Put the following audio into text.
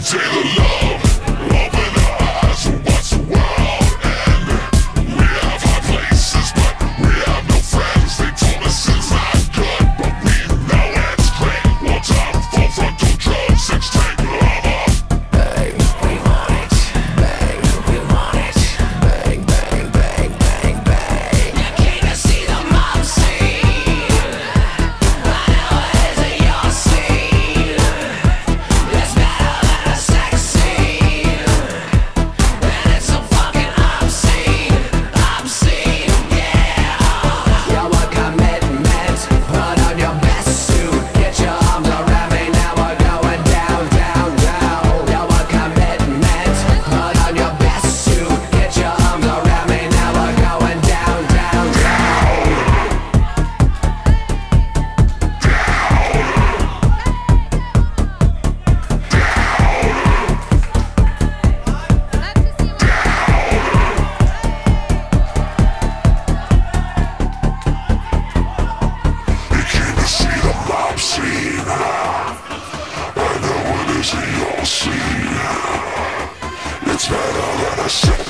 Taylor Love. shit.